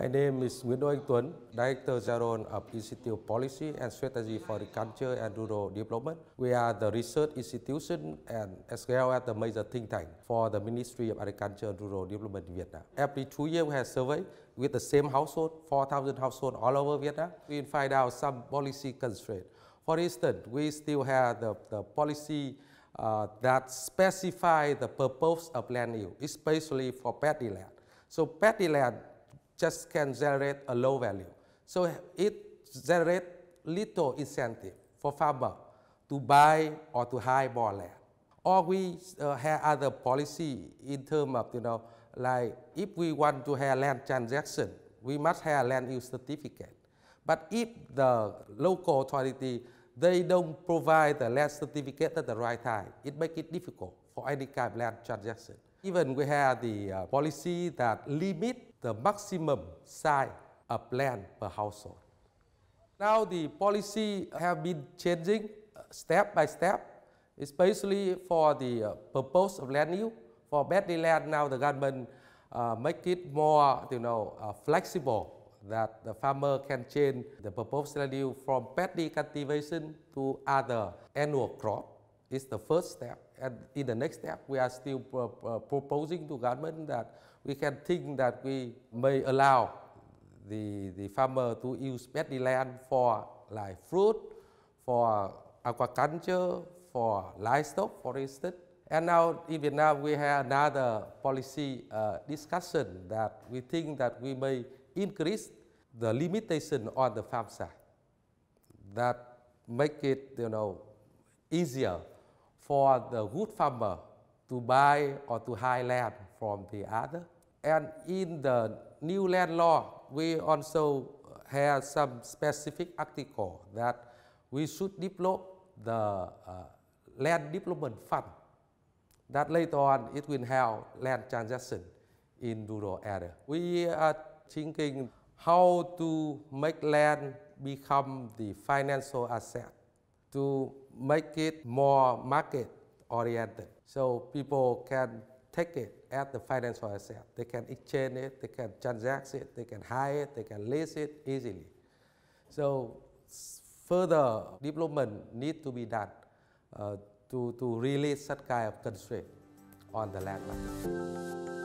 My name is Nguyễn Đỗ Anh Tuấn, Director General of Institute of Policy and Strategy for Agriculture and Rural Development. We are the research institution and as well as the major think tank for the Ministry of Agriculture and Rural Development in Vietnam. Every two years we have survey with the same household, 4,000 households all over Vietnam. We find out some policy constraint. For instance, we still have the, the policy uh, that specify the purpose of land use, especially for paddy land. So paddy land just can generate a low value. So it generates little incentive for farmer to buy or to hire more land. Or we uh, have other policy in terms of, you know, like if we want to have land transaction, we must have land use certificate. But if the local authority, they don't provide the land certificate at the right time, it makes it difficult for any kind of land transaction. Even we have the uh, policy that limit the maximum size of land per household. Now the policy have been changing uh, step by step, especially for the uh, purpose of land use. For paddy land now the government uh, make it more you know, uh, flexible that the farmer can change the purpose of land use from paddy cultivation to other annual crop. It's the first step. And in the next step, we are still proposing to government that we can think that we may allow the, the farmer to use paddy land for like fruit, for aquaculture, for livestock, for instance. And now in Vietnam, we have another policy uh, discussion that we think that we may increase the limitation on the farm side that make it, you know, easier for the good farmer to buy or to hire land from the other. And in the new land law, we also have some specific article that we should develop the uh, land development fund that later on it will help land transaction in rural area. We are thinking how to make land become the financial asset to make it more market oriented so people can take it as the financial asset. They can exchange it, they can transact it, they can hire it, they can lease it easily. So further development need to be done uh, to, to release such kind of constraint on the land market.